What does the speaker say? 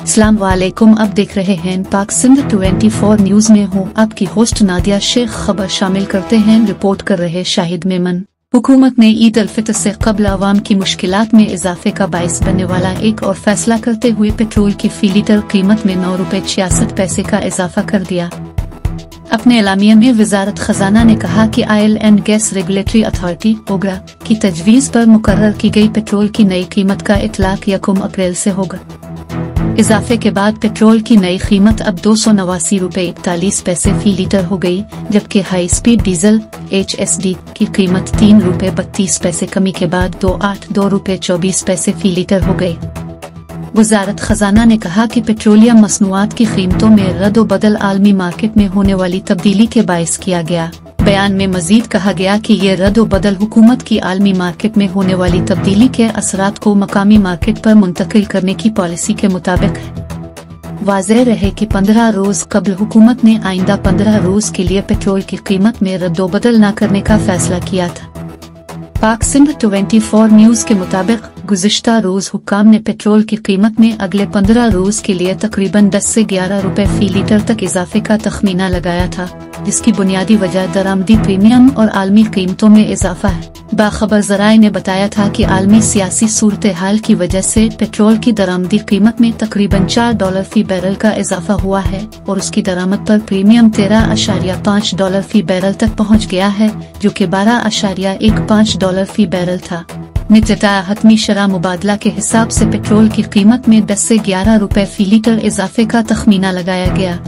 वालेकुम अब देख रहे हैं पाक सिंध 24 न्यूज़ में हूँ आपकी होस्ट नादिया शेख खबर शामिल करते हैं रिपोर्ट कर रहे शाहिद मेमन हुकूमत ने ईद अल फितर से कबल आवाम की मुश्किल में इजाफे का बायस बनने वाला एक और फैसला करते हुए पेट्रोल की फ़ी लीटर कीमत में नौ रूपए छियासठ पैसे का इजाफा कर दिया अपने एलामिया में वजारत खजाना ने कहा कि oil and gas regulatory authority OGRA की तजवीज पर मुकर्र की गई पेट्रोल की नई कीमत का इतलाक यकुम अप्रैल से होगा इजाफे के बाद पेट्रोल की नई कीमत अब दो सौ नवासी रूपए इकतालीस पैसे फ़ी लीटर हो गई, जबकि high speed diesel H S D की कीमत तीन रूपए बत्तीस पैसे कमी के बाद दो आठ दो रूपए चौबीस पैसे फ़ी लीटर हो गई। वजारत खजाना ने कहा कि पेट्रोलियम मसनूआत की कीमतों में रद्द बदल आलमी मार्केट में होने वाली तब्दीली के बायस किया गया। बयान में मजीद कहा गया कि ये रद्द बदल हुकूमत की आलमी मार्केट में होने वाली तब्दीली के असरात को मकामी मार्केट पर मुंतकिल करने की पॉलिसी के मुताबिक है। वाजह रहे कि पंद्रह रोज कबल हुकूमत ने आइंदा पंद्रह रोज के लिए पेट्रोल की कीमत में रद्दोबदल न करने का फैसला किया था। पाक सिंध 24 न्यूज़ के मुताबिक गुजश्ता रोज हुक्काम ने पेट्रोल की कीमत में अगले पंद्रह रोज के लिए तकरीबन 10 से 11 रुपए फ़ी लीटर तक इजाफे का तखमीना लगाया था। जिसकी बुनियादी वजह दरामदी प्रीमियम और आलमी कीमतों में इजाफा है। बाखबर जराए ने बताया था कि आलमी सियासी सूरत हाल की वजह से पेट्रोल की दरामदी कीमत में तकरीबन चार डॉलर फ़ी बैरल का इजाफा हुआ है और उसकी दरामद पर प्रीमियम तेरह अशारिया पाँच डॉलर फ़ी बैरल तक पहुँच गया है, जो की बारह अशारिया एक पाँच डॉलर फ़ी बैरल था। निजता हतमी शरा मुबादला के हिसाब से पेट्रोल की कीमत में 10 से 11 रुपए फ़ी लीटर इजाफे का तखमीना लगाया गया।